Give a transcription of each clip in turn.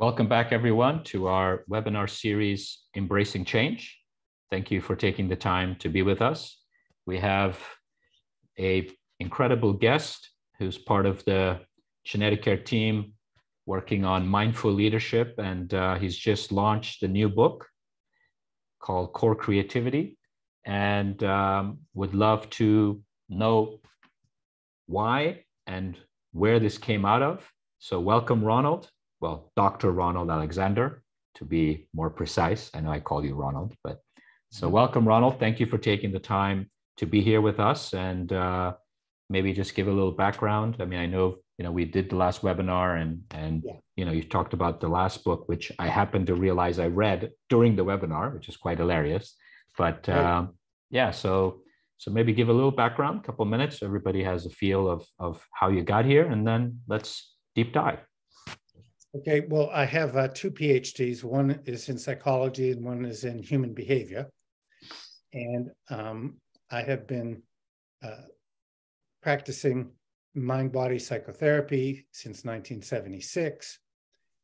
Welcome back, everyone, to our webinar series, Embracing Change. Thank you for taking the time to be with us. We have a incredible guest who's part of the Geneticare team working on mindful leadership, and uh, he's just launched a new book called Core Creativity, and um, would love to know why and where this came out of. So, welcome, Ronald well, Dr. Ronald Alexander, to be more precise. I know I call you Ronald, but so mm-hmm. welcome, Ronald. Thank you for taking the time to be here with us and uh, maybe just give a little background. I mean, I know you know we did the last webinar and and yeah. you know you talked about the last book, which I happened to realize I read during the webinar, which is quite hilarious. But um, yeah, so so maybe give a little background, a couple minutes. Everybody has a feel of of how you got here, and then let's deep dive. Okay, well, I have uh, two PhDs. One is in psychology and one is in human behavior. And um, I have been uh, practicing mind body psychotherapy since 1976.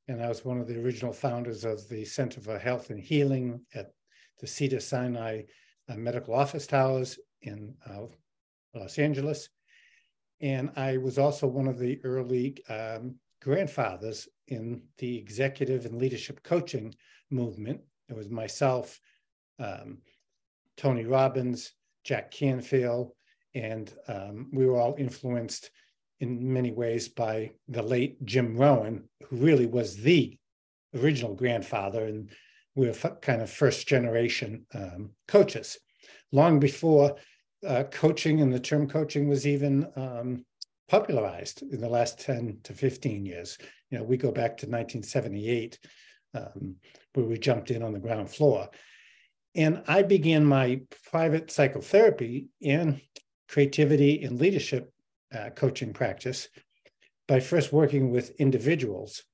And I was one of the original founders of the Center for Health and Healing at the Cedar Sinai uh, Medical Office Towers in uh, Los Angeles. And I was also one of the early um, grandfathers in the executive and leadership coaching movement. It was myself, um, Tony Robbins, Jack Canfield, and um, we were all influenced in many ways by the late Jim Rohn, who really was the original grandfather, and we were kind of first generation um, coaches. Long before uh, coaching and the term coaching was even um, popularized in the last 10 to 15 years. You know, we go back to 1978, um, where we jumped in on the ground floor. And I began my private psychotherapy and creativity and leadership uh, coaching practice by first working with individuals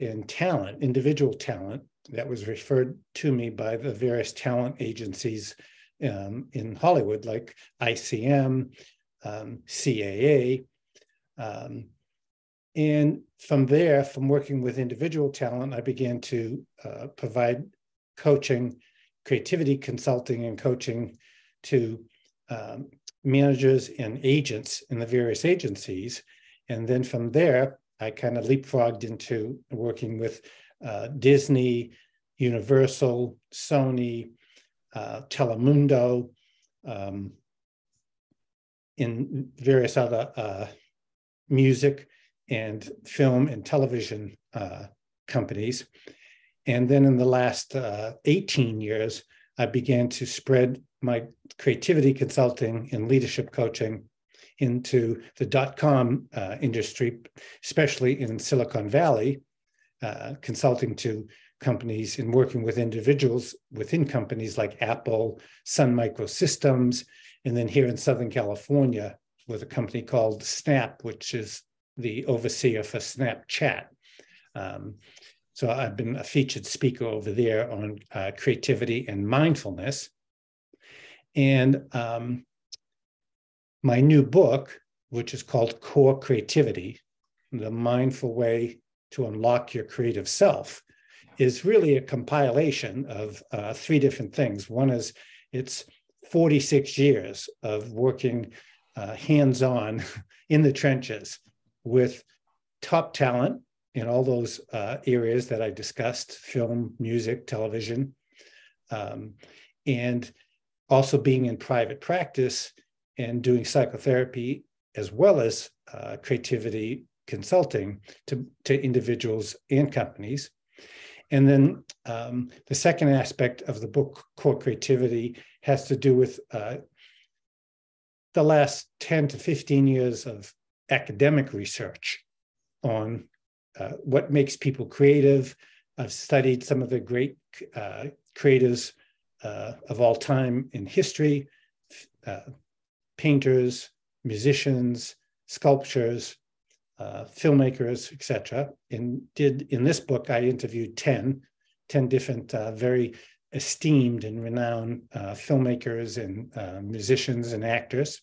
and talent, individual talent that was referred to me by the various talent agencies um, in Hollywood, like ICM, um, CAA, um, and from there, from working with individual talent, I began to uh, provide coaching, creativity consulting, and coaching to um, managers and agents in the various agencies. And then from there, I kind of leapfrogged into working with uh, Disney, Universal, Sony, uh, Telemundo, um, in various other uh, music and film and television uh, companies. And then in the last uh, 18 years, I began to spread my creativity consulting and leadership coaching into the dot com uh, industry, especially in Silicon Valley, uh, consulting to companies and working with individuals within companies like Apple, Sun Microsystems, and then here in Southern California, with a company called Snap, which is the overseer for Snapchat. Um, so I've been a featured speaker over there on uh, creativity and mindfulness. And um, my new book, which is called Core Creativity The Mindful Way to Unlock Your Creative Self, is really a compilation of uh, three different things. One is it's 46 years of working uh, hands on in the trenches with top talent in all those uh, areas that I discussed film, music, television, um, and also being in private practice and doing psychotherapy as well as uh, creativity consulting to, to individuals and companies. And then um, the second aspect of the book, Core Creativity, has to do with uh, the last 10 to 15 years of academic research on uh, what makes people creative. I've studied some of the great uh, creators uh, of all time in history uh, painters, musicians, sculptors, uh, filmmakers, etc. And did in this book, I interviewed 10, 10 different uh, very esteemed and renowned uh, filmmakers and uh, musicians and actors.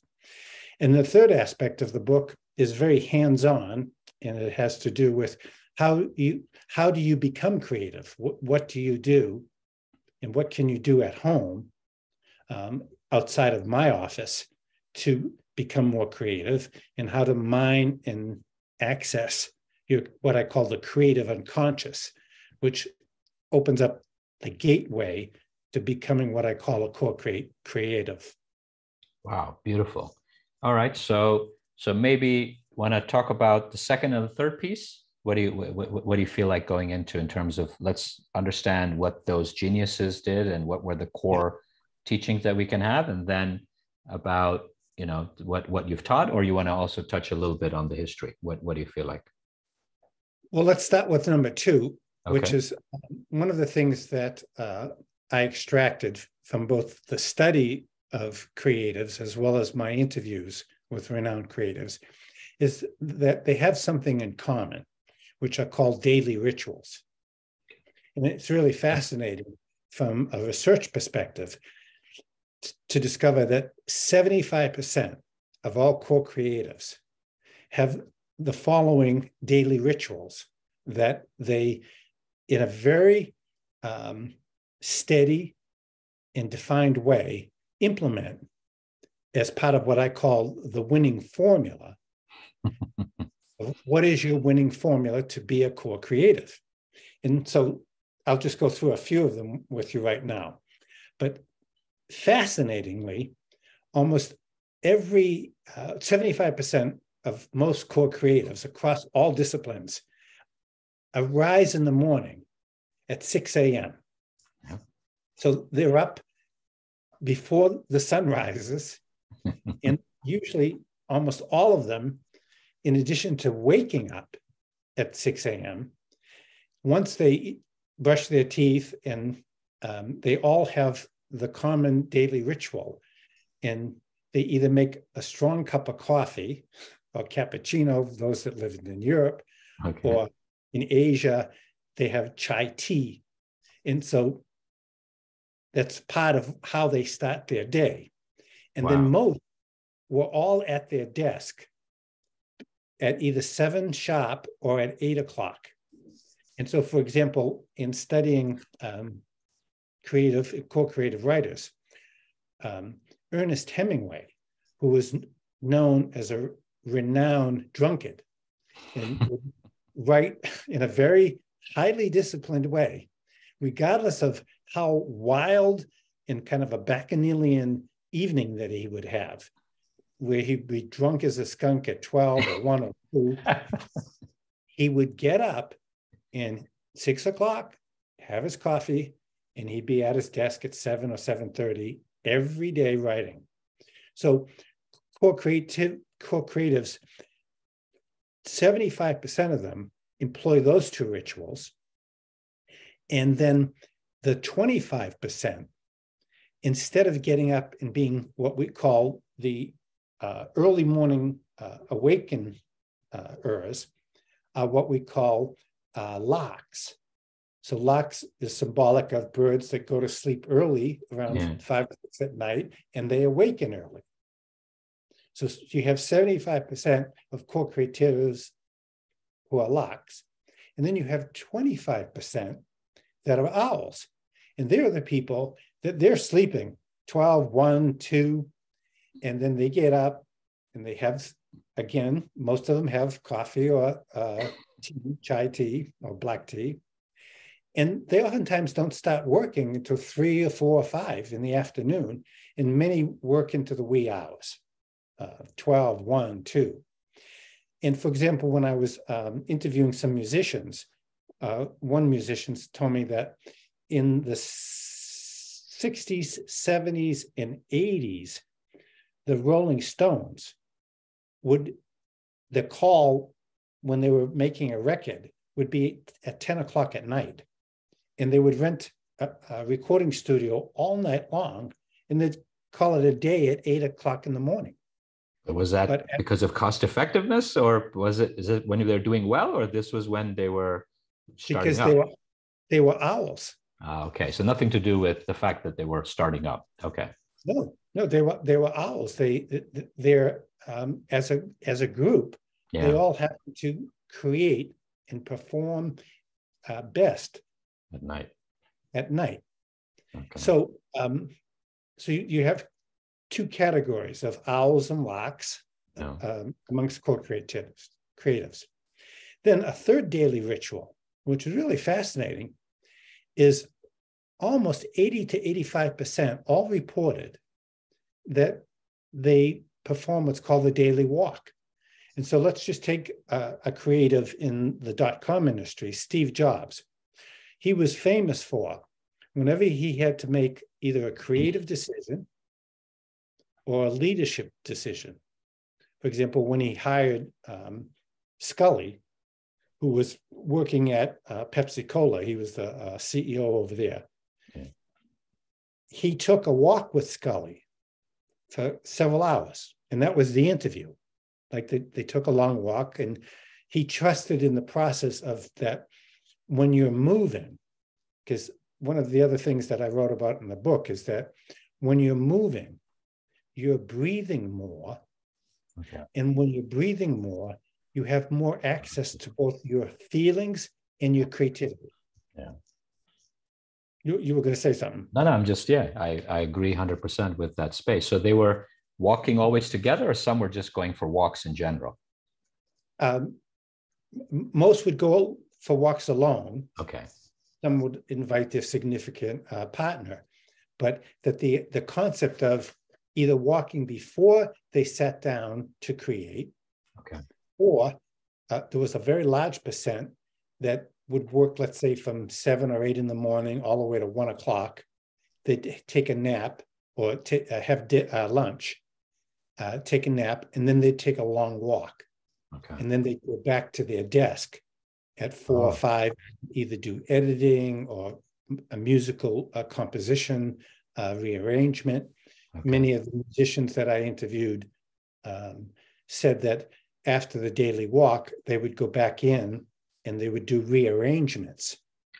And the third aspect of the book is very hands on, and it has to do with how you how do you become creative? What, what do you do, and what can you do at home um, outside of my office to become more creative, and how to mine and access your what I call the creative unconscious, which opens up the gateway to becoming what I call a core create creative. Wow, beautiful. All right, so so maybe want to talk about the second and the third piece. What do you what, what do you feel like going into in terms of let's understand what those geniuses did and what were the core yeah. teachings that we can have, and then about you know what what you've taught, or you want to also touch a little bit on the history. What what do you feel like? Well, let's start with number two, okay. which is um, one of the things that uh, I extracted from both the study of creatives as well as my interviews with renowned creatives is that they have something in common, which are called daily rituals. And it's really fascinating from a research perspective to discover that 75% of all core creatives have the following daily rituals that they, in a very um, steady and defined way, implement as part of what I call the winning formula. what is your winning formula to be a core creative? And so I'll just go through a few of them with you right now. But fascinatingly, almost every uh, 75% of most core creatives across all disciplines arise in the morning at 6 a.m. Yeah. So they're up before the sun rises. and usually, almost all of them, in addition to waking up at 6 a.m., once they brush their teeth and um, they all have the common daily ritual. And they either make a strong cup of coffee or cappuccino, those that live in Europe, okay. or in Asia, they have chai tea. And so that's part of how they start their day. And wow. then most were all at their desk at either seven sharp or at eight o'clock. And so, for example, in studying um, creative, co-creative writers, um, Ernest Hemingway, who was known as a renowned drunkard and write in a very highly disciplined way, regardless of how wild and kind of a bacchanalian evening that he would have, where he'd be drunk as a skunk at 12 or 1 or 2. he would get up and six o'clock, have his coffee, and he'd be at his desk at 7 or 7.30 every day writing. So core creative core creatives, 75% of them employ those two rituals. And then the 25%, instead of getting up and being what we call the uh, early morning uh, awaken uh, ers, are what we call uh, larks. So larks is symbolic of birds that go to sleep early around yeah. five or six at night and they awaken early. So you have 75% of core creatives who are larks. And then you have 25% that are owls. And they're the people that they're sleeping 12, 1, 2, and then they get up and they have, again, most of them have coffee or uh, tea, chai tea or black tea. And they oftentimes don't start working until three or four or five in the afternoon, and many work into the wee hours uh, 12, 1, 2. And for example, when I was um, interviewing some musicians, uh, one musician told me that in the 60s, 70s, and 80s, the Rolling Stones would, the call when they were making a record would be at 10 o'clock at night. And they would rent a, a recording studio all night long and they'd call it a day at eight o'clock in the morning. Was that but, because of cost effectiveness, or was it is it when they were doing well, or this was when they were starting because up? they were they were owls. Ah, okay, so nothing to do with the fact that they were starting up. Okay. No, no, they were they were owls. They they're um, as a as a group, yeah. they all have to create and perform uh, best at night. At night. Okay. So, um, so you, you have two categories of owls and larks yeah. um, amongst co-creatives. Creatives. Then a third daily ritual, which is really fascinating, is almost 80 to 85% all reported that they perform what's called the daily walk. And so let's just take a, a creative in the dot com industry, Steve Jobs. He was famous for whenever he had to make either a creative decision or a leadership decision. For example, when he hired um, Sculley, who was working at uh, Pepsi Cola, he was the uh, CEO over there. He took a walk with Sculley for several hours, and that was the interview. Like they, they took a long walk, and he trusted in the process of that when you're moving, because one of the other things that I wrote about in the book is that when you're moving, you're breathing more. Okay. And when you're breathing more, you have more access to both your feelings and your creativity. Yeah. You, you were going to say something. No, no, I'm just, yeah, I, I agree 100% with that space. So they were walking always together, or some were just going for walks in general? Um, most would go for walks alone. Okay. Some would invite their significant uh, partner, but that the the concept of either walking before they sat down to create, okay, or uh, there was a very large percent that would work, let's say, from seven or eight in the morning all the way to one o'clock. They'd take a nap or t- uh, have di- uh, lunch, uh, take a nap, and then they'd take a long walk. Okay. And then they'd go back to their desk at four oh. or five, either do editing or a musical uh, composition, uh, rearrangement. Okay. Many of the musicians that I interviewed um, said that after the daily walk, they would go back in and they would do rearrangements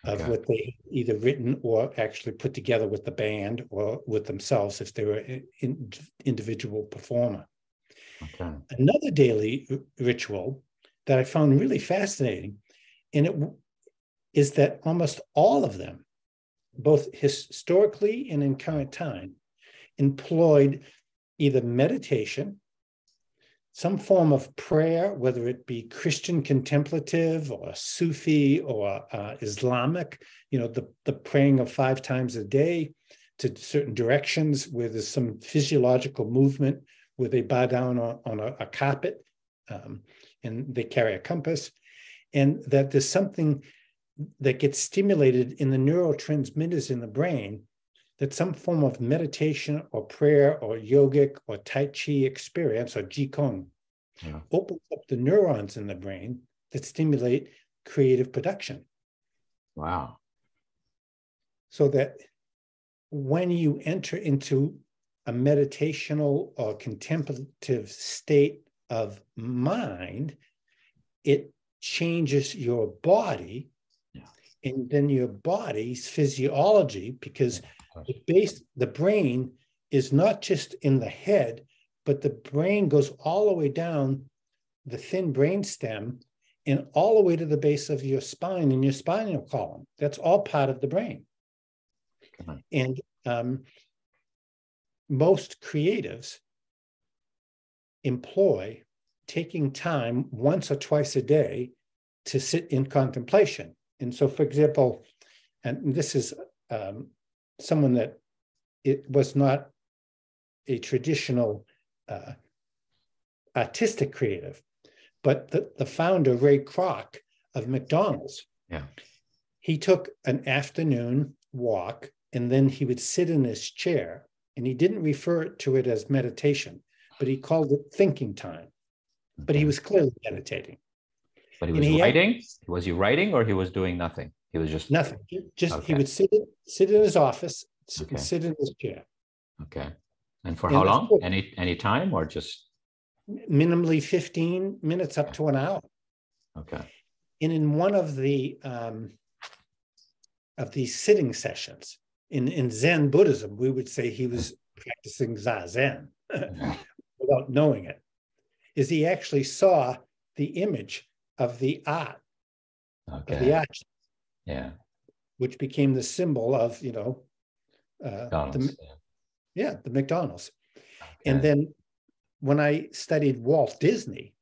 okay. of what they either written or actually put together with the band or with themselves if they were an individual performer. Okay. Another daily ritual that I found really fascinating, and it is that almost all of them, both historically and in current time, employed either meditation some form of prayer, whether it be Christian contemplative or Sufi or uh, Islamic, you know, the, the praying of five times a day to certain directions where there's some physiological movement where they bow down on, on a, a carpet um, and they carry a compass, and that there's something that gets stimulated in the neurotransmitters in the brain that some form of meditation or prayer or yogic or Tai Chi experience or Qigong yeah. opens up the neurons in the brain that stimulate creative production. Wow. So that when you enter into a meditational or contemplative state of mind, it changes your body yeah. and then your body's physiology because the base, the brain is not just in the head, but the brain goes all the way down the thin brain stem and all the way to the base of your spine and your spinal column. That's all part of the brain. And um, most creatives employ taking time once or twice a day to sit in contemplation. And so, for example, and this is um, someone that it was not a traditional uh, artistic creative, but the, the founder, Ray Kroc of McDonald's, yeah. he took an afternoon walk and then he would sit in his chair and he didn't refer to it as meditation, but he called it thinking time. But he was clearly meditating. But he was he writing? Had, was he writing or he was doing nothing? He was just nothing. Just okay. he would sit sit in his office, okay. sit in his chair. Okay. And for and how long? Any any time or just minimally 15 minutes up to an hour. Okay. And in one of the um, of these sitting sessions in, in Zen Buddhism, we would say he was practicing Zazen without knowing it, is he actually saw the image of the art Okay. of the arch, yeah. which became the symbol of you know uh, the, yeah. yeah the McDonald's. Okay. And then when I studied Walt Disney,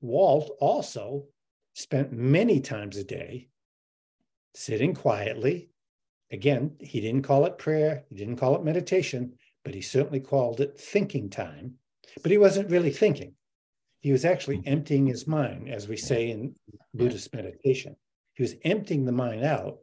Walt also spent many times a day sitting quietly. Again, he didn't call it prayer, he didn't call it meditation, but he certainly called it thinking time. But he wasn't really thinking. He was actually emptying his mind, as we say in Buddhist meditation. He was emptying the mind out,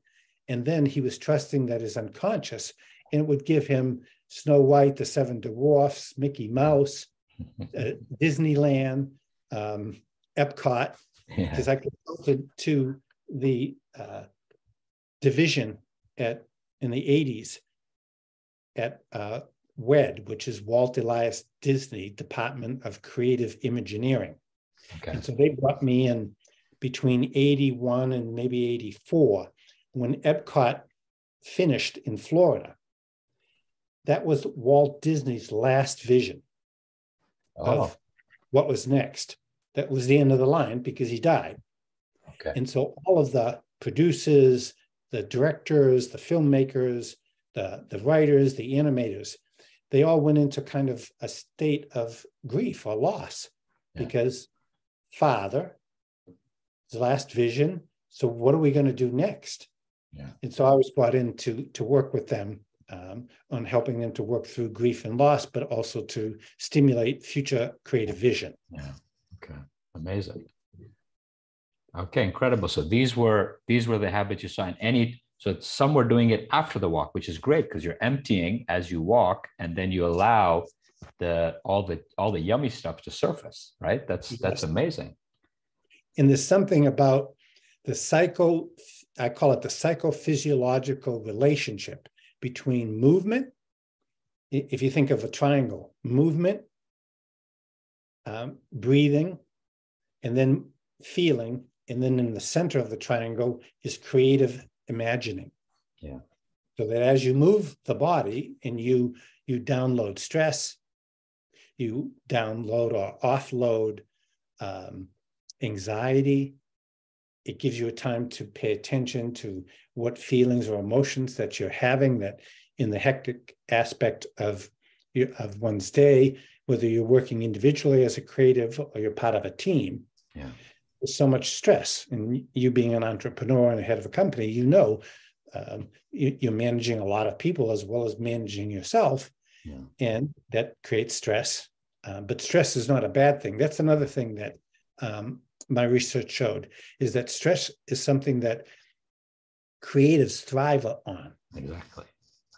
and then he was trusting that his unconscious, and it would give him Snow White, the Seven Dwarfs, Mickey Mouse, uh, Disneyland, um, Epcot, yeah. because I consulted to the uh, division at in the 80s at uh, WED, which is Walt Elias Disney Department of Creative Imagineering. Okay. And so they brought me in between 81 and maybe 84 when Epcot finished in Florida. That was Walt Disney's last vision Oh, of what was next. That was the end of the line because he died. okay. And so all of the producers, the directors, the filmmakers, the, the writers, the animators, they all went into kind of a state of grief or loss Yeah. because father, his last vision. So what are we going to do next? Yeah. And so I was brought in to, to work with them um, on helping them to work through grief and loss, but also to stimulate future creative vision. Yeah. Okay. Amazing. Okay, incredible. So these were these were the habits you saw. And any so some were doing it after the walk, which is great because you're emptying as you walk, and then you allow the all the all the yummy stuff to surface. Right. That's that's amazing. And there's something about the psycho, I call it the psychophysiological relationship between movement. If you think of a triangle, movement, um, breathing, and then feeling, and then in the center of the triangle is creative imagining. Yeah. So that as you move the body and you you download stress, you download or offload um, anxiety. It gives you a time to pay attention to what feelings or emotions that you're having that in the hectic aspect of of one's day, whether you're working individually as a creative or you're part of a team, Yeah. there's so much stress. And you being an entrepreneur and a head of a company, you know um, you, you're managing a lot of people as well as managing yourself, Yeah. and that creates stress. Uh, but stress is not a bad thing. That's another thing that um, my research showed is that stress is something that creatives thrive on. Exactly.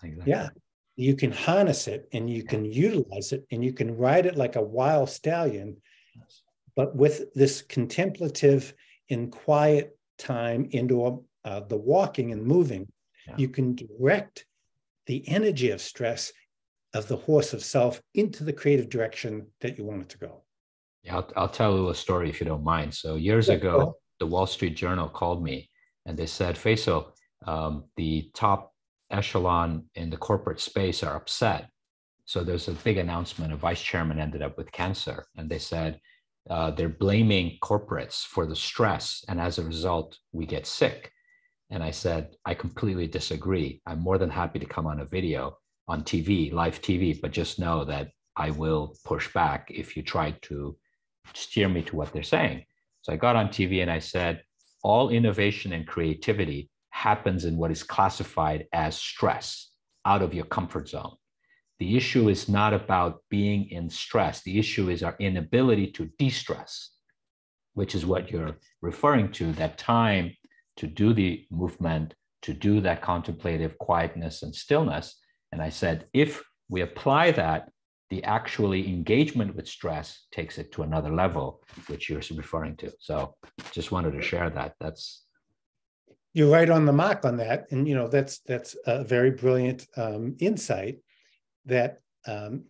Exactly. Yeah. You can harness it and you can utilize it and you can ride it like a wild stallion, Yes. but with this contemplative and quiet time into uh, the walking and moving, Yeah. you can direct the energy of stress of the horse of self into the creative direction that you want it to go. Yeah, I'll, I'll tell you a story if you don't mind. So years Yeah, ago, the Wall Street Journal called me and they said, Feisal, um, the top echelon in the corporate space are upset. So there's a big announcement. A vice chairman ended up with cancer, and they said uh, they're blaming corporates for the stress, and as a result, we get sick. And I said, I completely disagree. I'm more than happy to come on a video on TV, live TV, but just know that I will push back if you try to steer me to what they're saying. So I got on TV and I said, all innovation and creativity happens in what is classified as stress out of your comfort zone. The issue is not about being in stress. The issue is our inability to de stress, which is what you're referring to that time to do the movement, to do that contemplative quietness and stillness. And I said, if we apply that, the actually engagement with stress takes it to another level, which you're referring to. So just wanted to share that. That's You're right on the mark on that, and you know that's that's a very brilliant um, insight. That um,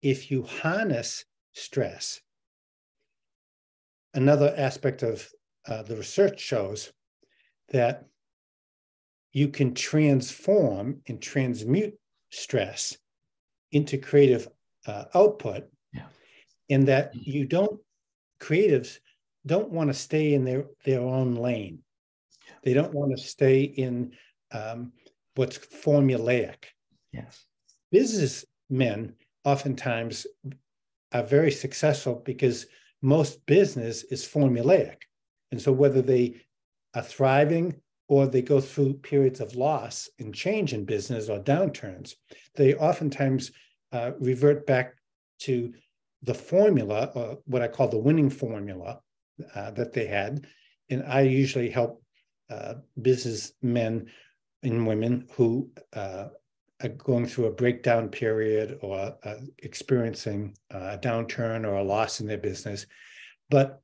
if you harness stress, another aspect of uh, the research shows that you can transform and transmute stress into creative uh, output, Yeah. and that you don't creatives don't want to stay in their, their own lane. They don't want to stay in um, what's formulaic. Yes. Businessmen oftentimes are very successful because most business is formulaic. And so whether they are thriving or they go through periods of loss and change in business or downturns, they oftentimes uh, revert back to the formula, or what I call the winning formula uh, that they had. And I usually help uh, businessmen and women who uh, are going through a breakdown period or uh, experiencing a downturn or a loss in their business, but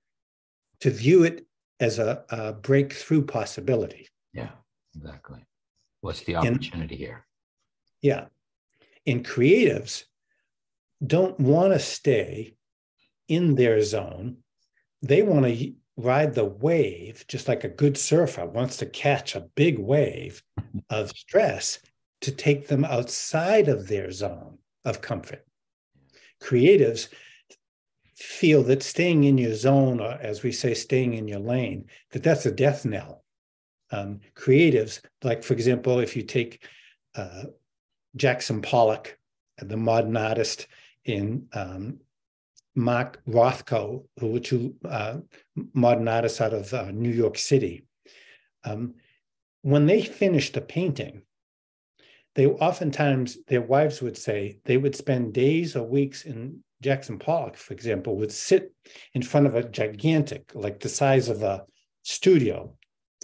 to view it as a, a breakthrough possibility. Yeah, exactly. What's the opportunity in, here? Yeah. In creatives, don't want to stay in their zone. They want to ride the wave, just like a good surfer wants to catch a big wave of stress to take them outside of their zone of comfort. Creatives feel that staying in your zone, or as we say, staying in your lane, that that's a death knell. Um, creatives, like for example, if you take uh, Jackson Pollock, the modern artist, in um, Mark Rothko, who were two uh, modern artists out of uh, New York City. Um, when they finished a painting, they oftentimes, their wives would say they would spend days or weeks in Jackson Pollock, for example, would sit in front of a gigantic, like the size of a studio,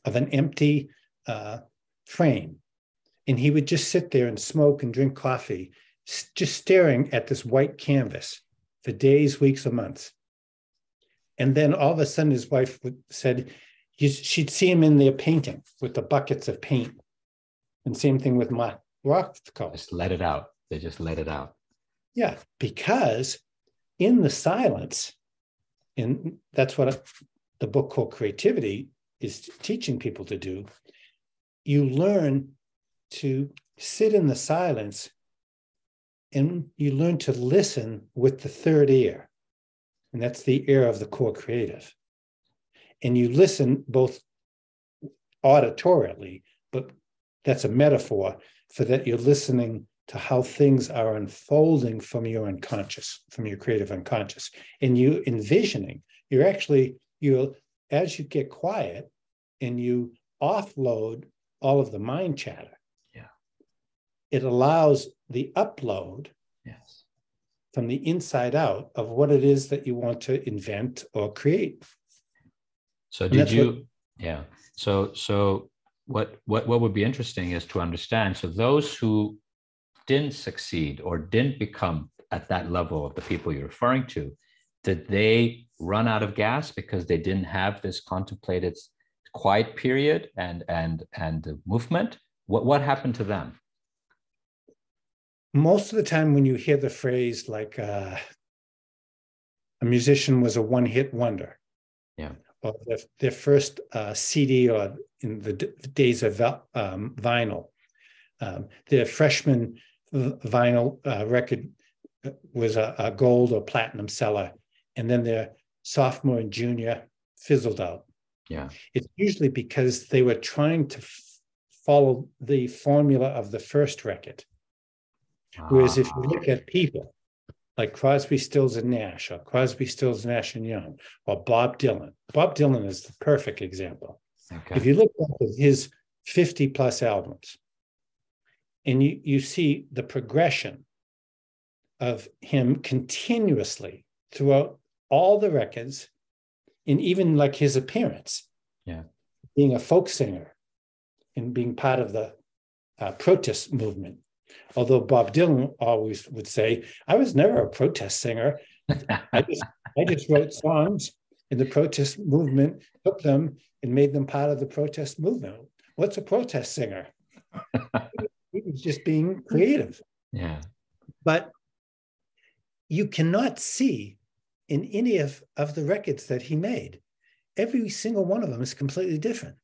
of an empty uh, frame. And he would just sit there and smoke and drink coffee, just staring at this white canvas for days, weeks, or months. And then all of a sudden, his wife would, said she'd see him in there painting with the buckets of paint. And same thing with Mark Rothko. Just let it out. They just let it out. Yeah, because in the silence, and that's what the book called Creativity is teaching people to do, you learn to sit in the silence and you learn to listen with the third ear. And that's the ear of the core creative. And you listen both auditorially, but that's a metaphor for that you're listening to how things are unfolding from your unconscious, from your creative unconscious. And you envisioning, you're actually, you as you get quiet and you offload all of the mind chatter, it allows the upload yes. from the inside out of what it is that you want to invent or create. So did you what, yeah. So so what what what would be interesting is to understand so those who didn't succeed or didn't become at that level of the people you're referring to did they run out of gas because they didn't have this contemplated quiet period and and and movement what what happened to them most of the time when you hear the phrase like uh, a musician was a one-hit wonder. Yeah. Or their, their first uh, cd or in the d- days of um, vinyl. Um, their freshman vinyl uh, record uh, was a, a, gold or platinum seller. And then their sophomore and junior fizzled out. Yeah. It's usually because they were trying to f- follow the formula of the first record Whereas if you look at people like Crosby, Stills, and Nash, or Crosby, Stills, Nash, and Young, or Bob Dylan, Bob Dylan is the perfect example. Okay. If you look at his 50 plus albums and you, you see the progression of him continuously throughout all the records and even like his appearance. Yeah. Being a folk singer and being part of the uh, protest movement Although Bob Dylan always would say, I was never a protest singer. I just, I just wrote songs in the protest movement, took them and made them part of the protest movement. What's a protest singer? he was just being creative. Yeah. But you cannot see in any of, of the records that he made, every single one of them is completely different.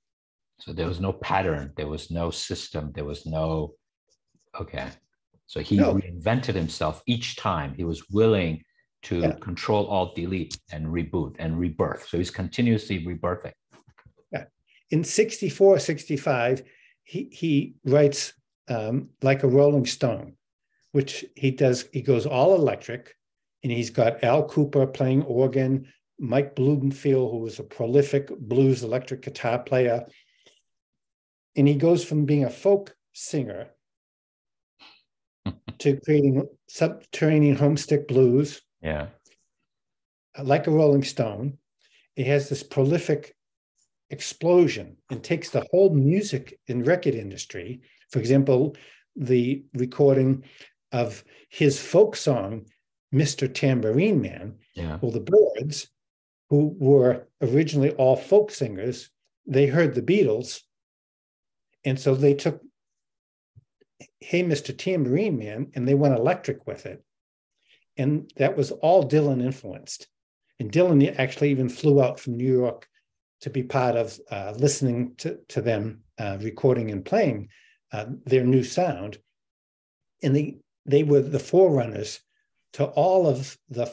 So there was no pattern, there was no system, there was no Okay. So he no. reinvented himself each time. He was willing to yeah. control alt delete and reboot and rebirth. So he's continuously rebirthing. Yeah. In 64, 65, he, he writes um, like a Rolling Stone, which he does, he goes all electric, and he's got Al Kooper playing organ, Mike Blumenfield, who was a prolific blues electric guitar player. And he goes from being a folk singer to creating subterranean homesick blues. Yeah. Like a Rolling Stone. It has this prolific explosion and takes the whole music and record industry. For example, the recording of his folk song, Mr. Tambourine Man, yeah. well, the Byrds, who were originally all folk singers, they heard the Beatles. And so they took Hey, Mr. Tambourine Man, and they went electric with it. And that was all Dylan influenced. And Dylan actually even flew out from New York to be part of uh, listening to, to them uh, recording and playing uh, their new sound. And they, they were the forerunners to all of the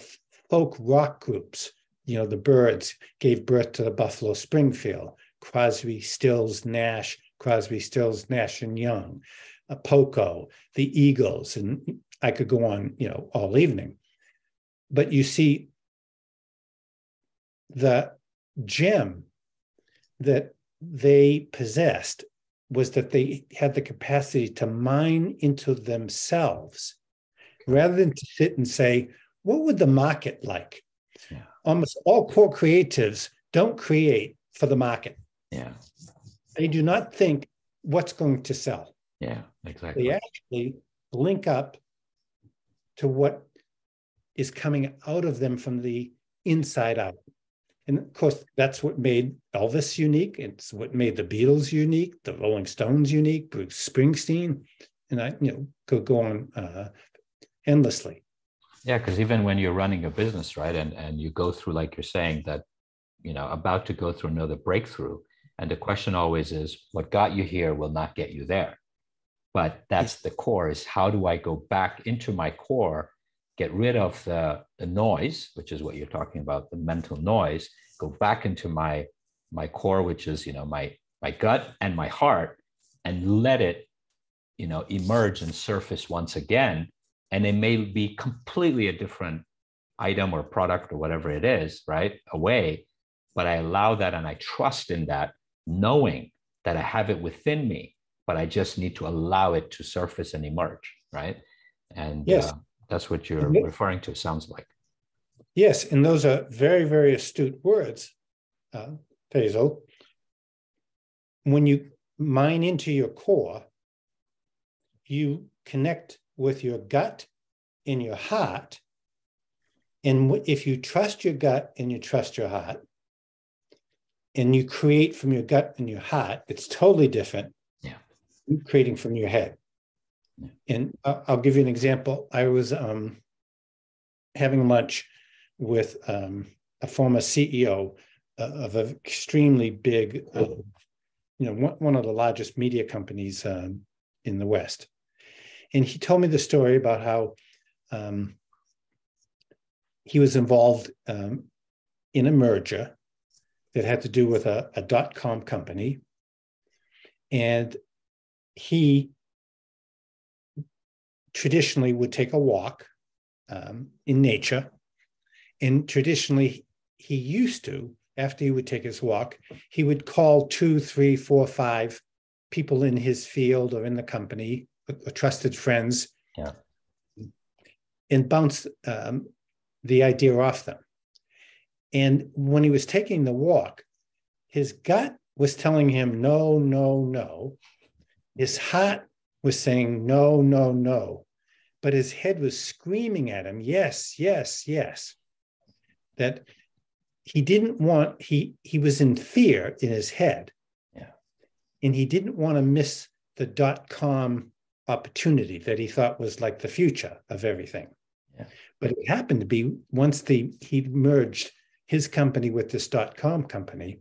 folk rock groups. You know, the Byrds gave birth to the Buffalo Springfield, Crosby, Stills, Nash, Crosby, Stills, Nash, and Young Poco, the Eagles, and I could go on, you know, all evening. But you see, the gem that they possessed was that they had the capacity to mine into themselves rather than to sit and say, what would the market like? Yeah. Almost all core creatives don't create for the market. Yeah. They do not think what's going to sell. Yeah, exactly. They actually link up to what is coming out of them from the inside out. And of course, that's what made Elvis unique. It's what made the Beatles unique, the Rolling Stones unique, Bruce Springsteen, and I, you know, could go on uh, endlessly. Yeah, because even when you're running a business, right, and and you go through, like you're saying, that you know, about to go through another breakthrough, and the question always is, what got you here will not get you there but that's the core is how do i go back into my core get rid of the, the noise which is what you're talking about the mental noise go back into my my core which is you know my my gut and my heart and let it you know emerge and surface once again. And it may be completely a different item or product or whatever it is right away but i allow that and i trust in that knowing that i have it within me but I just need to allow it to surface and emerge, right? And yes. Uh, that's what you're referring to, sounds like. Yes, and those are very, very astute words, uh, Feisal. When you mine into your core, you connect with your gut and your heart. And if you trust your gut and you trust your heart, and you create from your gut and your heart, it's totally different creating from your head. And I'll give you an example. I was um, having lunch with um, a former CEO uh, of an extremely big, uh, you know, one, of the largest media companies um, in the West. And he told me the story about how um, he was involved um, in a merger that had to do with a, a dot com company. And he traditionally would take a walk um, in nature. And traditionally, he used to, after he would take his walk, he would call two, three, four, five people in his field or in the company, or trusted friends, yeah. and bounce um, the idea off them. And when he was taking the walk, his gut was telling him, no, no, no. His heart was saying, no, no, no. But his head was screaming at him, yes, yes, yes. That he didn't want, he, he was in fear in his head. Yeah. And he didn't want to miss the dot com opportunity that he thought was like the future of everything. Yeah. But it happened to be once the he merged his company with this dot com company,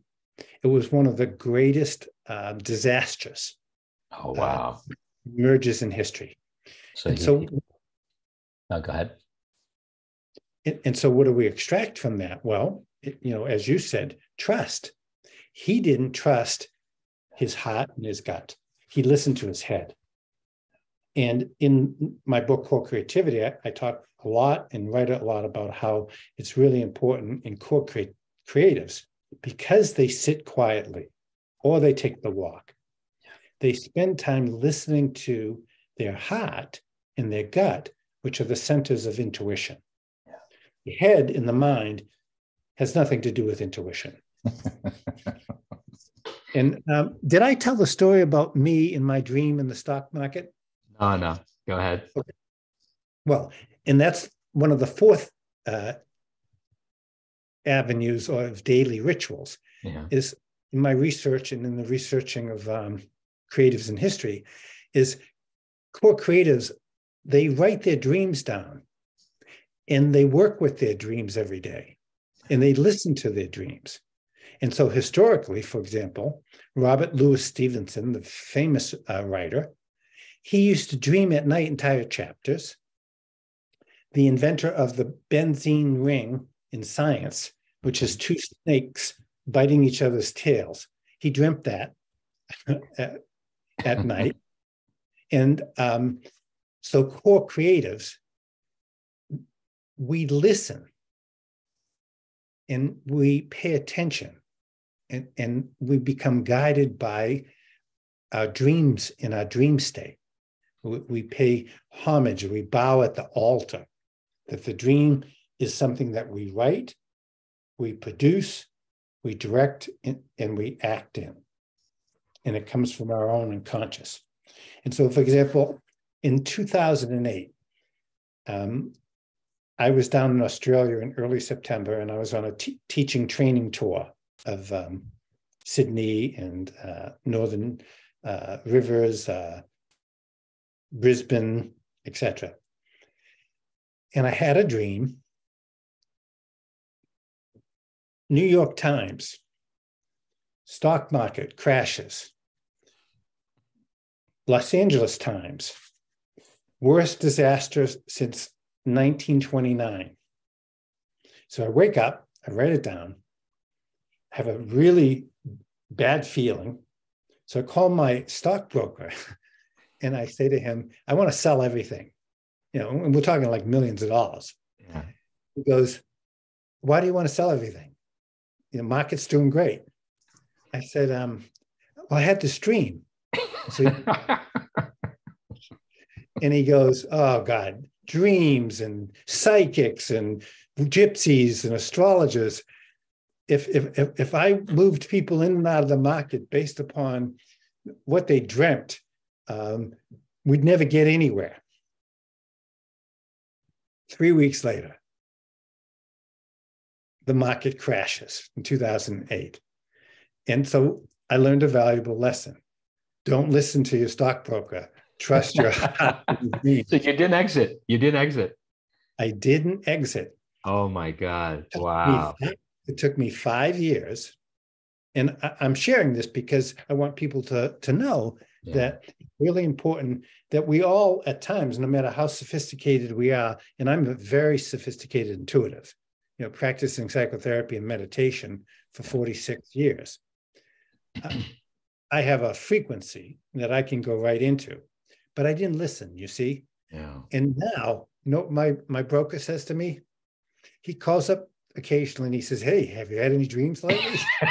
it was one of the greatest uh, disasters Oh uh, wow! Uh, merges in history. So, he, so oh, go ahead. And, and so, what do we extract from that? Well, it, you know, as you said, trust. He didn't trust his heart and his gut. He listened to his head. And in my book, Core Creativity, I, I talk a lot and write a lot about how it's really important in core cre- creatives because they sit quietly or they take the walk. They spend time listening to their heart and their gut, which are the centers of intuition. Yeah. The head in the mind has nothing to do with intuition. and um, did I tell the story about me in my dream in the stock market? No, no. Go ahead. Okay. Well, and that's one of the fourth uh, avenues of daily rituals yeah. is in my research and in the researching of um, creatives in history is core creatives they write their dreams down and they work with their dreams every day and they listen to their dreams. And so historically for example robert louis stevenson the famous uh, writer he used to dream at night entire chapters. The inventor of the benzene ring in science which is two snakes biting each other's tails he dreamt that at, at night and um, so, core creatives, we listen and we pay attention and, and we become guided by our dreams in our dream state. We, we pay homage, we bow at the altar, that the dream is something that we write, we produce, we direct, and we act in. And it comes from our own unconscious. And so, for example, in 2008, um, I was down in Australia in early September, and I was on a t- teaching training tour of um, Sydney and uh, Northern uh, Rivers, uh, Brisbane, etc. And I had a dream. New York Times, stock market crashes. Los Angeles Times, worst disaster since 1929. So I wake up, I write it down, have a really bad feeling. So I call my stockbroker and I say to him, I want to sell everything. You know, and we're talking like millions of dollars. Yeah. He goes, Why do you want to sell everything? You know, market's doing great. I said, um, well, I had this dream. So and he goes, "Oh God, dreams and psychics and gypsies and astrologers. If if if, if I moved people in and out of the market based upon what they dreamt, um, we'd never get anywhere." Three weeks later, the market crashes in 2008. And so I learned a valuable lesson. Don't listen to your stockbroker. Trust your heart. so you didn't exit. You didn't exit. I didn't exit. Oh my God. It wow. Me, it took me five years. And I, am sharing this because I want people to, to know yeah. that it's really important that we all, at times, no matter how sophisticated we are, and I'm a very sophisticated intuitive, you know, practicing psychotherapy and meditation for 46 years. Uh, I have a frequency that I can go right into but I didn't listen, you see? Yeah. And now, you know my my broker says to me? He calls up occasionally and he says, Hey, have you had any dreams lately?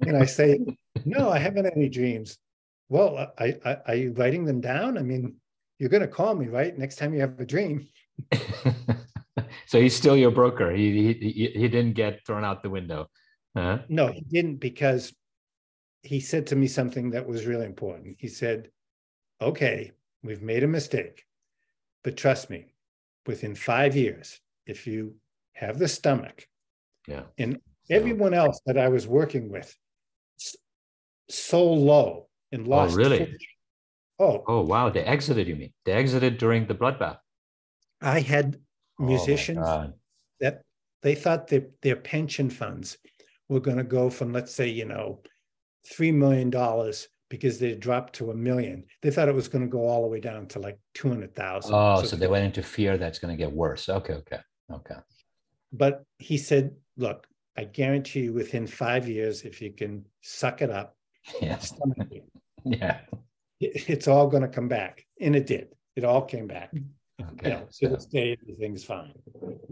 and I say, No, I haven't had any dreams. Well, I, I, are you writing them down? I mean, you're going to call me, right? Next time you have a dream. so he's still your broker. He, he, he didn't get thrown out the window. huh No, he didn't because he said to me something that was really important. He said, Okay, we've made a mistake, but trust me, within five years, if you have the stomach, yeah, and everyone else that I was working with, so low and oh, lost. Oh, really? Oh, oh, wow! They exited. You mean they exited during the bloodbath? I had Oh, musicians oh that they thought that their pension funds were going to go from, let's say, you know, $3 million because they dropped to a million. They thought it was going to go all the way down to like 200,000. Oh, so, so they went into fear that's going to get worse. Okay, okay, okay. But he said, look, I guarantee you within five years, if you can suck it up, yeah, it, yeah, it's all going to come back. And it did. It all came back. Okay. You know, to this day, everything's fine.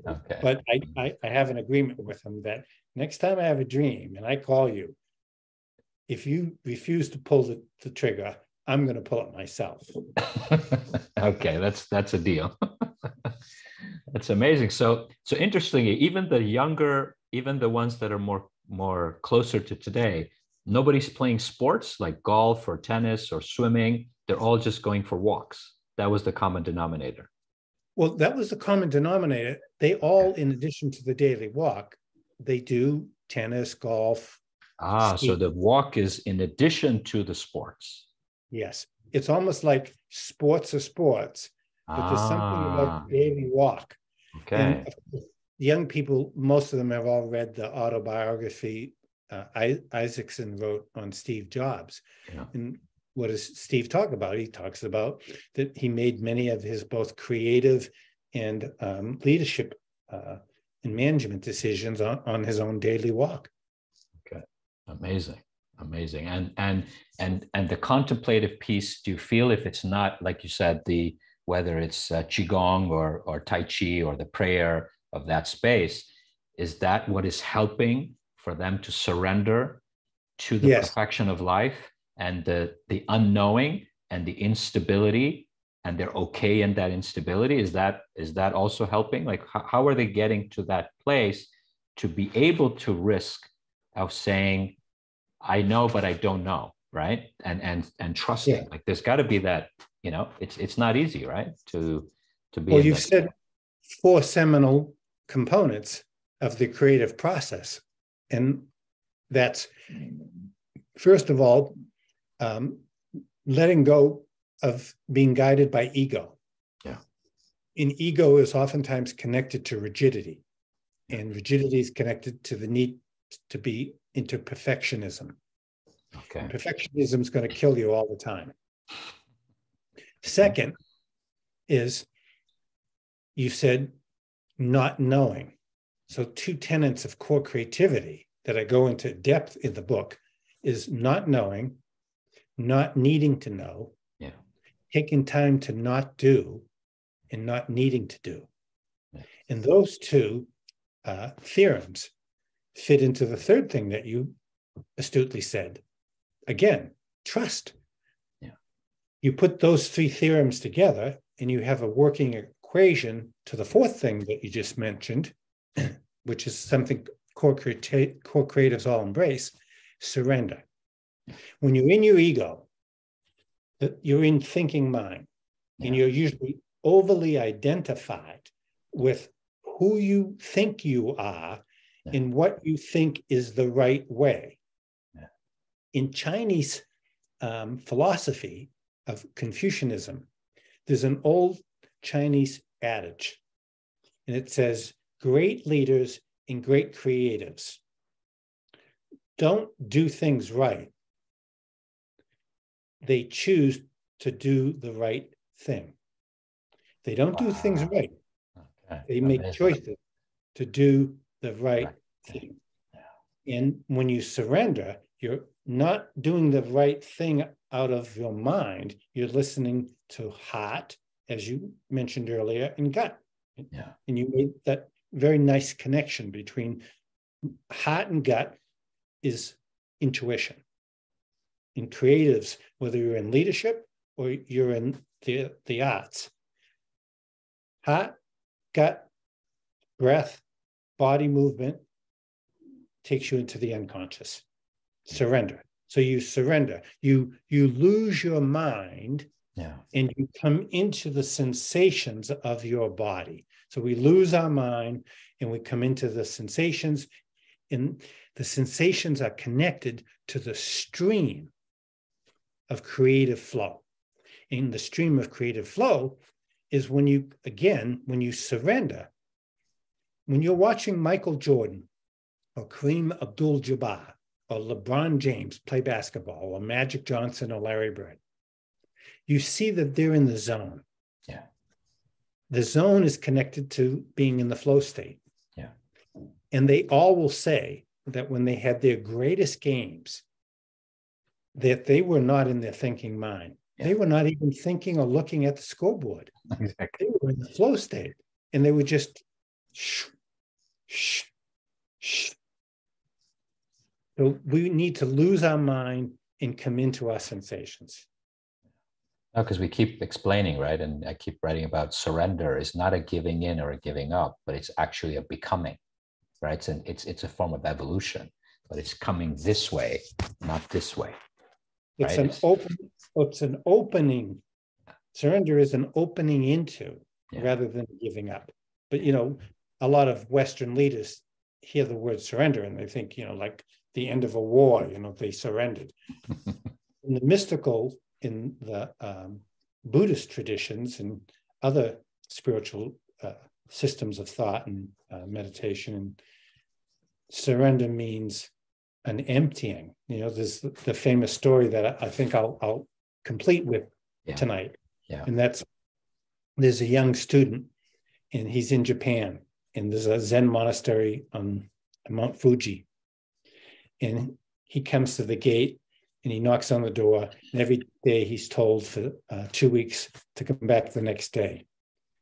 Okay. But I, I, I have an agreement with him that next time I have a dream and I call you, if you refuse to pull the, the trigger, I'm going to pull it myself. okay, that's that's a deal. that's amazing. So so interestingly, even the younger, even the ones that are more more closer to today, nobody's playing sports like golf or tennis or swimming. They're all just going for walks. That was the common denominator. Well, that was the common denominator. They all, in addition to the daily walk, they do tennis, golf. Ah, ski. so the walk is in addition to the sports. Yes. It's almost like sports are sports, but ah. there's something about ah. daily walk. Okay. And young people, most of them have all read the autobiography uh, I, Isaacson wrote on Steve Jobs. Yeah. And what does Steve talk about? He talks about that he made many of his both creative and um, leadership uh, and management decisions on, on his own daily walk. Okay, amazing, amazing, and and and and the contemplative piece. Do you feel if it's not like you said the whether it's uh, qigong or or tai chi or the prayer of that space, is that what is helping for them to surrender to the yes. perfection of life and the the unknowing and the instability and they're okay in that instability is that is that also helping? Like how, how are they getting to that place to be able to risk of saying i know but i don't know right? And and and trusting. Yeah. like there's got to be that you know it's it's not easy right to to be well you've said four seminal components of the creative process and that's first of all um, letting go of being guided by ego. Yeah. And ego is oftentimes connected to rigidity, and rigidity is connected to the need to be into perfectionism. Okay. And perfectionism is going to kill you all the time. Second is you said not knowing. So, two tenets of core creativity that I go into depth in the book is not knowing not needing to know, yeah. taking time to not do, and not needing to do. Yeah. And those two uh, theorems fit into the third thing that you astutely said. Again, trust. Yeah. You put those three theorems together and you have a working equation to the fourth thing that you just mentioned, which is something core, creati- core creatives all embrace surrender. When you're in your ego, you're in thinking mind, yeah. and you're usually overly identified with who you think you are yeah. and what you think is the right way. Yeah. In Chinese um, philosophy of Confucianism, there's an old Chinese adage, and it says, Great leaders and great creatives don't do things right they choose to do the right thing. They don't wow. do things right. Okay. They make choices to do the right, right. thing. Yeah. And when you surrender, you're not doing the right thing out of your mind. You're listening to heart, as you mentioned earlier, and gut. Yeah. And you made that very nice connection between heart and gut is intuition in creatives, whether you're in leadership or you're in the, the arts. Heart, gut, breath, body movement takes you into the unconscious. Surrender. So you surrender. You you lose your mind yeah. and you come into the sensations of your body. So we lose our mind and we come into the sensations, and the sensations are connected to the stream of creative flow. In the stream of creative flow is when you, again, when you surrender. When you're watching Michael Jordan or Kareem Abdul Jabbar or LeBron James play basketball or Magic Johnson or Larry Bird, you see that they're in the zone. Yeah. The zone is connected to being in the flow state. Yeah. And they all will say that when they had their greatest games, that they were not in their thinking mind. Yeah. They were not even thinking or looking at the scoreboard. Exactly. They were in the flow state and they were just shh, shh, shh. So we need to lose our mind and come into our sensations. No, because we keep explaining, right? And I keep writing about surrender is not a giving in or a giving up, but it's actually a becoming, right? And it's it's a form of evolution, but it's coming this way, not this way. It's right? an it's, open. It's an opening. Surrender is an opening into yeah. rather than giving up. But you know, a lot of Western leaders hear the word surrender and they think, you know, like the end of a war, you know, they surrendered. in the mystical, in the um, Buddhist traditions and other spiritual uh, systems of thought and uh, meditation, surrender means an emptying. You know, there's the famous story that I think I'll, I'll complete with yeah. tonight. Yeah. And that's there's a young student and he's in Japan and there's a Zen monastery on Mount Fuji. And he comes to the gate and he knocks on the door. And every day he's told for uh, two weeks to come back the next day.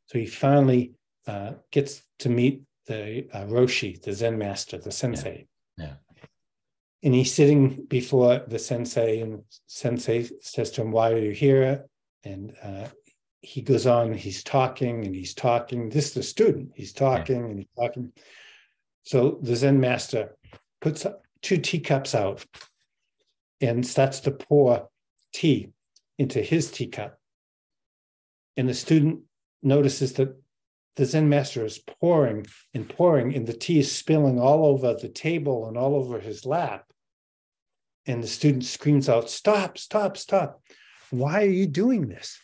So he finally uh, gets to meet the uh, Roshi, the Zen master, the sensei. Yeah. yeah. And he's sitting before the sensei, and sensei says to him, Why are you here? And uh, he goes on, he's talking and he's talking. This is the student, he's talking and he's talking. So the Zen master puts two teacups out and starts to pour tea into his teacup. And the student notices that the Zen master is pouring and pouring, and the tea is spilling all over the table and all over his lap. And the student screams out, Stop, stop, stop. Why are you doing this?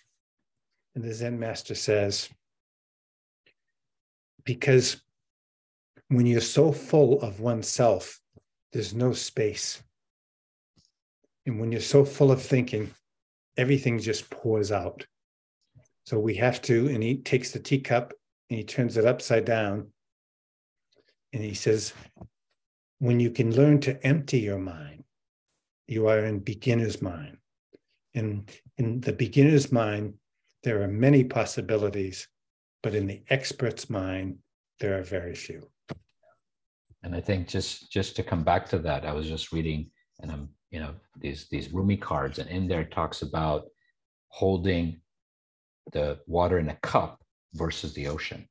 And the Zen master says, Because when you're so full of oneself, there's no space. And when you're so full of thinking, everything just pours out. So we have to, and he takes the teacup and he turns it upside down. And he says, when you can learn to empty your mind, you are in beginner's mind. And in the beginner's mind, there are many possibilities, but in the expert's mind, there are very few. And I think just just to come back to that, I was just reading, and I'm you know these these Rumi cards, and in there talks about holding the water in a cup versus the ocean.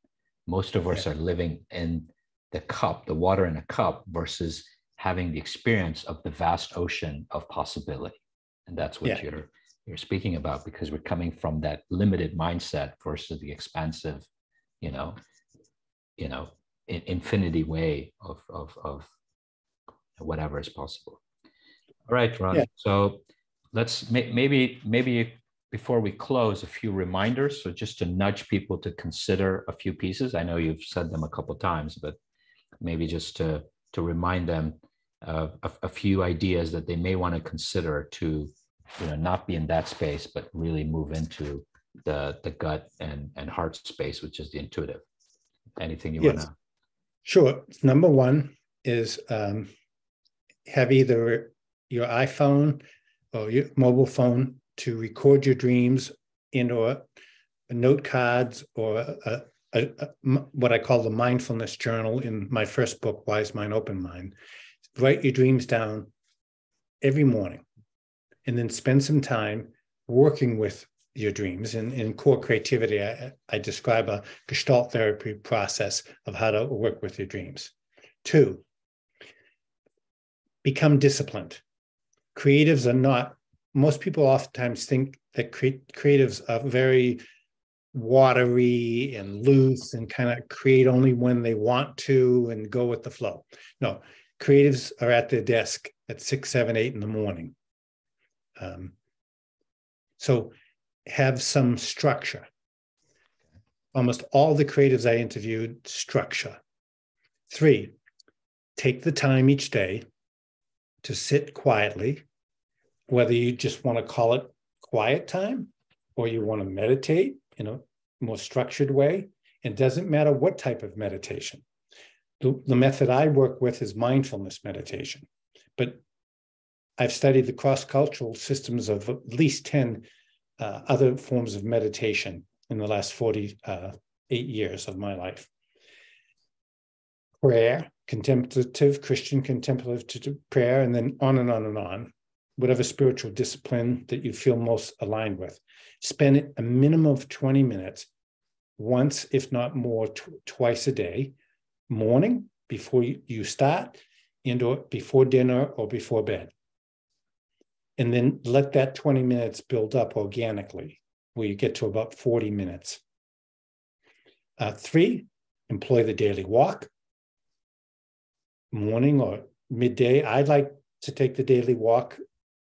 Most of us yeah. are living in the cup, the water in a cup, versus having the experience of the vast ocean of possibility. And that's what yeah. you're you're speaking about because we're coming from that limited mindset versus the expansive you know you know infinity way of of of whatever is possible all right ron yeah. so let's maybe maybe before we close a few reminders. So just to nudge people to consider a few pieces. I know you've said them a couple times but maybe just to to remind them a, a few ideas that they may want to consider to you know not be in that space but really move into the the gut and and heart space which is the intuitive. Anything you yes. want to sure. Number one is um, have either your iphone or your mobile phone to record your dreams in or note cards or a, a, a, what i call the mindfulness journal in my first book wise mind open mind write your dreams down every morning and then spend some time working with your dreams. And in core creativity, I, I describe a gestalt therapy process of how to work with your dreams. Two, become disciplined. Creatives are not, most people oftentimes think that cre- creatives are very watery and loose and kind of create only when they want to and go with the flow. No, creatives are at their desk at six, seven, eight in the morning um, so have some structure. Almost all the creatives I interviewed, structure. Three, take the time each day to sit quietly, whether you just want to call it quiet time or you want to meditate in a more structured way. It doesn't matter what type of meditation. The, the method I work with is mindfulness meditation, but I've studied the cross cultural systems of at least 10 uh, other forms of meditation in the last 48 uh, years of my life. Prayer, contemplative, Christian contemplative prayer, and then on and on and on, whatever spiritual discipline that you feel most aligned with. Spend a minimum of 20 minutes, once, if not more, tw- twice a day, morning before you start, and or before dinner or before bed. And then let that 20 minutes build up organically, where you get to about 40 minutes. Uh, three, employ the daily walk, morning or midday. I like to take the daily walk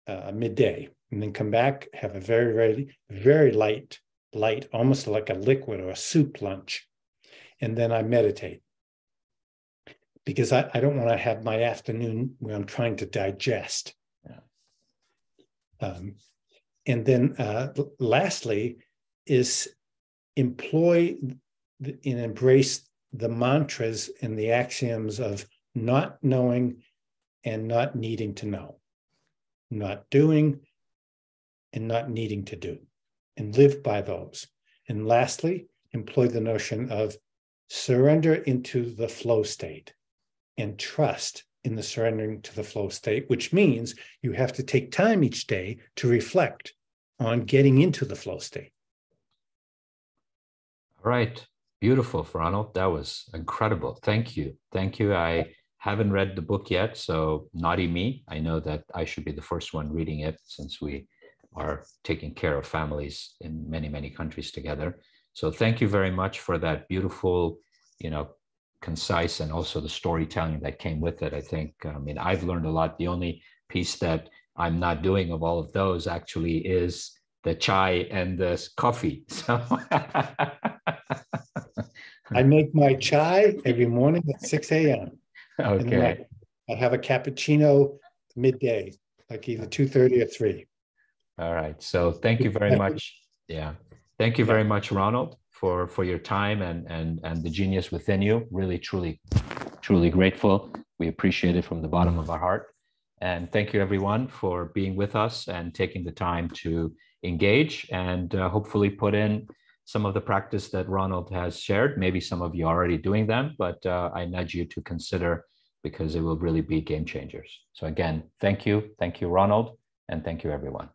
uh, midday and then come back, have a very, very, very light, light, almost like a liquid or a soup lunch. And then I meditate because I, I don't want to have my afternoon where I'm trying to digest. Yeah. Um, and then uh, lastly is employ and embrace the mantras and the axioms of not knowing and not needing to know, not doing and not needing to do, and live by those. And lastly, employ the notion of surrender into the flow state and trust in the surrendering to the flow state, which means you have to take time each day to reflect on getting into the flow state. All right. Beautiful, Ronald. That was incredible. Thank you. Thank you. I haven't read the book yet, so naughty me. I know that I should be the first one reading it since we are taking care of families in many, many countries together. So thank you very much for that beautiful, you know, concise and also the storytelling that came with it. I think, I mean, I've learned a lot. The only piece that I'm not doing of all of those actually is the chai and the coffee. So I make my chai every morning at 6 a.m. Okay. I, have a cappuccino midday, like either 2:30 or 3. All right. So thank you very much. Yeah. Thank you very much, Ronald, for for your time and and and the genius within you. Really, truly, truly grateful. We appreciate it from the bottom of our heart. And thank you, everyone, for being with us and taking the time to engage and uh, hopefully put in some of the practice that Ronald has shared. Maybe some of you are already doing them, but uh, I nudge you to consider because it will really be game changers. So again, thank you. Thank you, Ronald. And thank you, everyone.